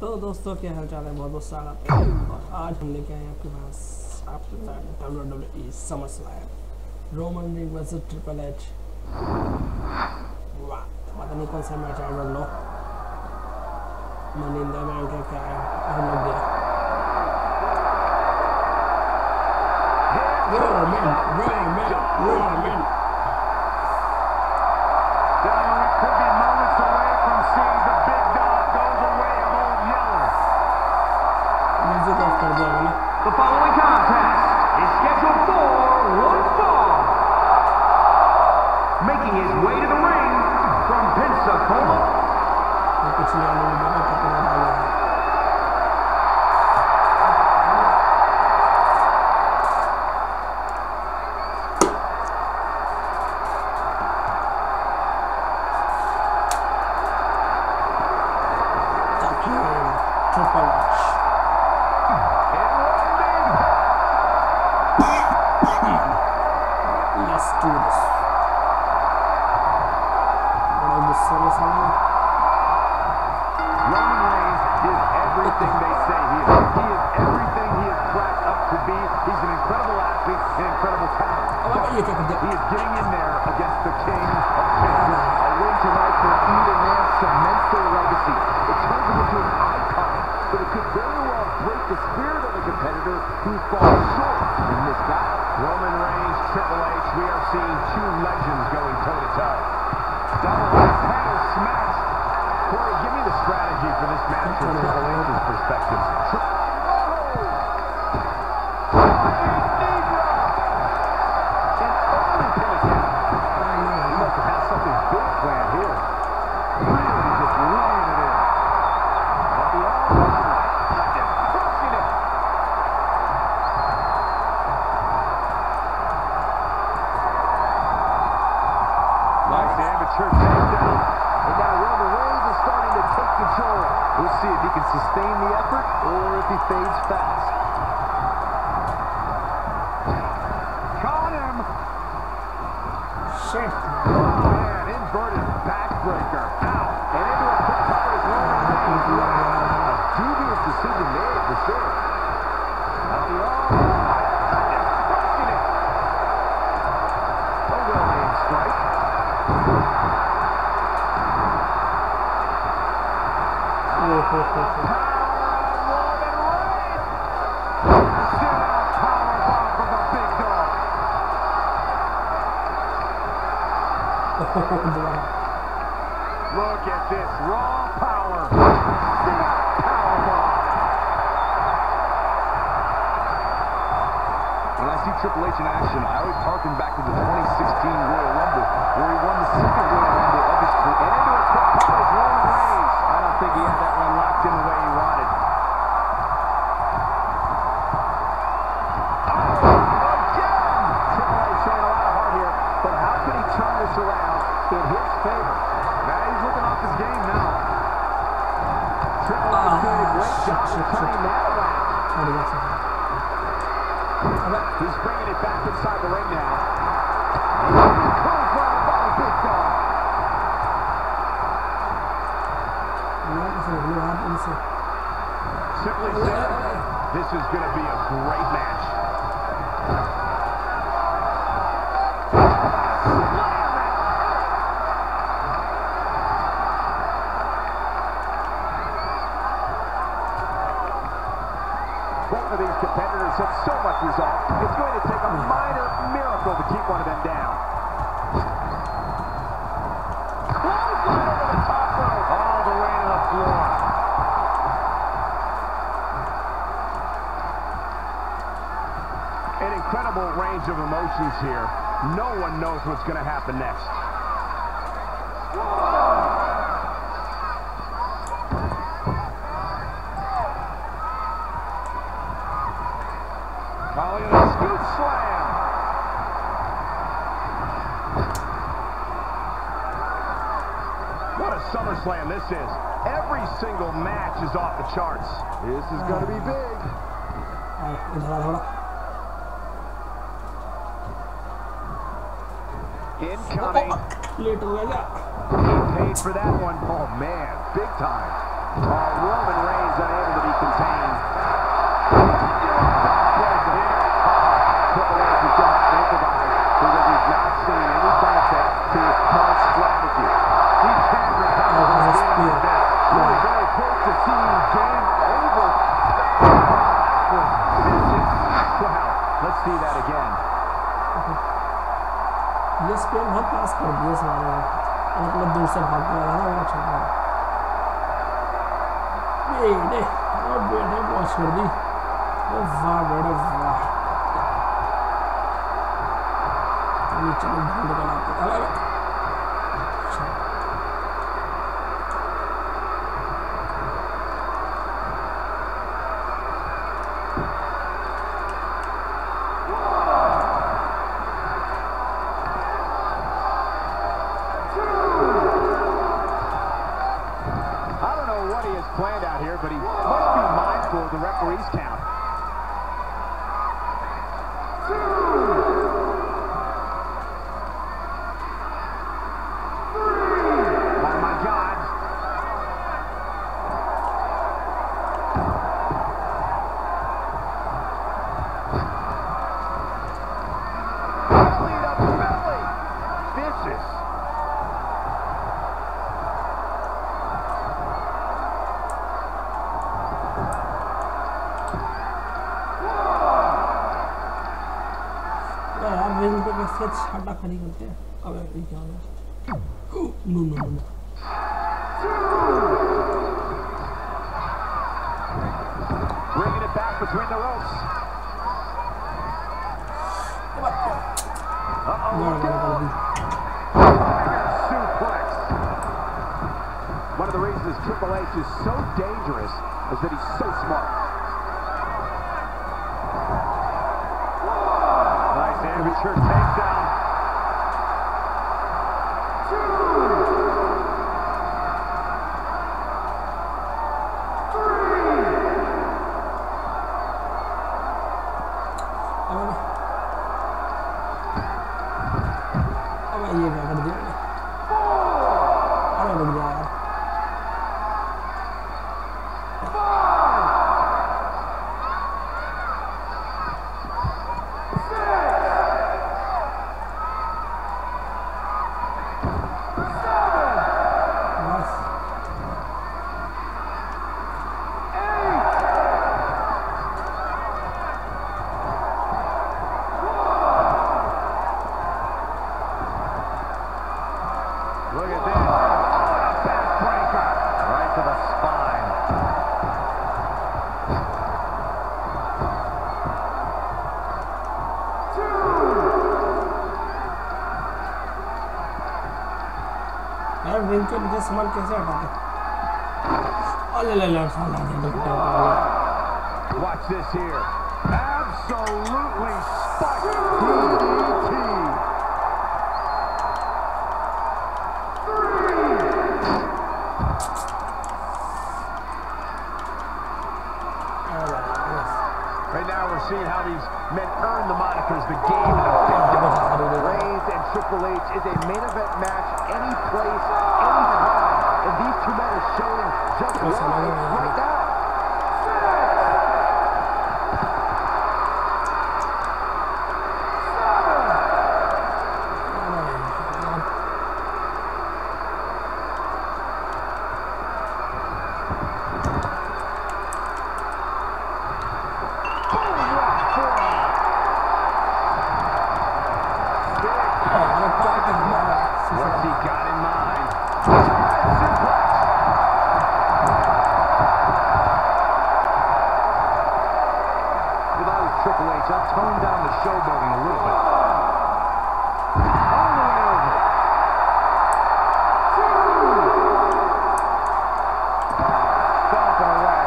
तो दोस्तों क्या हाल चाल है? बहुत बहुत स्वागत है और आज हम लेके आए आपके पास आपके साथ W W E summer slam Roman Reigns versus triple H वाह पता नहीं कौन सा मैच आई डोंट नो मनिंदा में क्या क्या है? हम लोग गया Roman, Roman, Roman. team. Let's do this. What are the serious about? Roman Reigns is everything they say he is. He is everything he has cracked up to be. He's an incredible athlete and incredible talent. But he is getting in there against the king of Canada. A win tonight for either man cements their legacy. It turns him into an icon, but it could very well break the spirit of a competitor who falls short. See if he can sustain the effort or if he fades fast. Caught him. shit oh, Man, inverted backbreaker. Ow. And into a quick Triple H in action, I always harken back to the 2016 Royal Rumble, where he won the second Royal Rumble of his career. And into a quick cover is Roman Reigns. I don't think he had that one locked in the way he wanted. Oh, again! Triple H showing a lot of heart here, but how can he turn this around in his favor? He's bringing it back inside the ring now. Simply said, this is going to be a great match. Have so much resolve. It's going to take a minor miracle to keep one of them down. Over the top rope. All the way to the floor. An incredible range of emotions here. No one knows what's going to happen next. Calling it a scoop slam slam this is. Every single match is off the charts. This is going to be big. Incoming. Late. He paid for that one. Oh, man. Big time. Uh, Roman Reigns unable to be ये स्पेन बहुत पास कर दिया सारे मतलब दूर से भाग गया था वो बेटे बेटे बहुत छोड़ दी ओ वाह बेटे वाह चलो ढूंढ कर लाते अरे I don't know what he has planned out here, but he must be mindful of the referee's count. आज हड्डा खड़ी करते हैं कब के नीचे सामान कैसे हटाते अरे ले ले साला दे दो Watch this here. Absolutely spiked DDT. Right now we're seeing how these men earn the monikers, the game and the Reigns and Triple H is a main event match, any place, any time. And these two men are showing just why right now. What's he got in mind? If I was Triple H, I'd tone down the showboating a little bit. All the way over. Stomping away.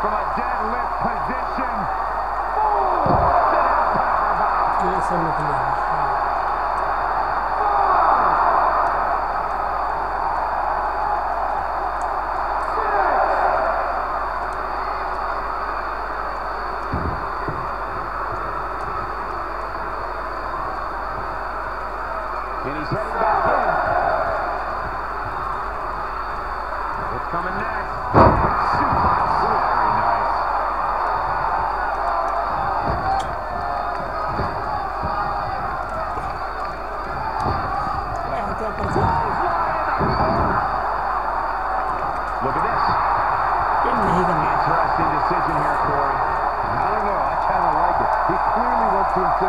From a deadlift position. Sit out Sembla que no. coming next.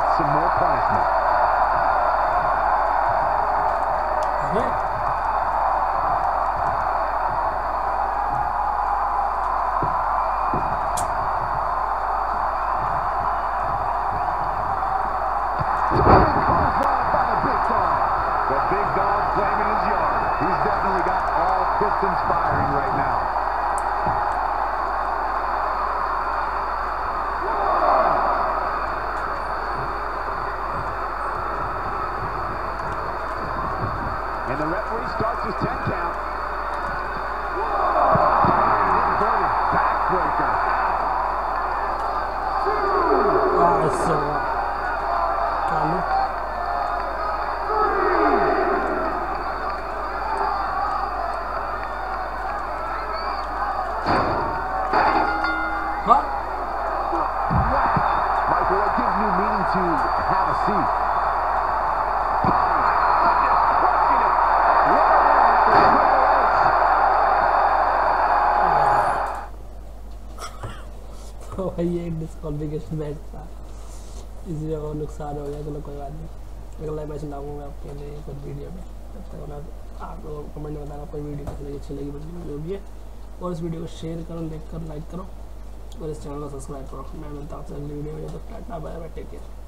Inflict some more punishment. तो भाई, ये disqualification match था। इसलिए और नुकसान हो गया, चलो कोई बात नहीं। अगला मैच लाऊँगा आपके लिए कुछ वीडियो में। तब तक आप लोगों को कमेंट में बताना, कोई वीडियो लगी अच्छी लगी बस जो भी है। और इस वीडियो को शेयर करो देख कर लाइक करो। और इस चैनल को सब्सक्राइब करो। मैं मिलता हूँ आपसे अगली वीडियो में, जब तक tata bye bye take care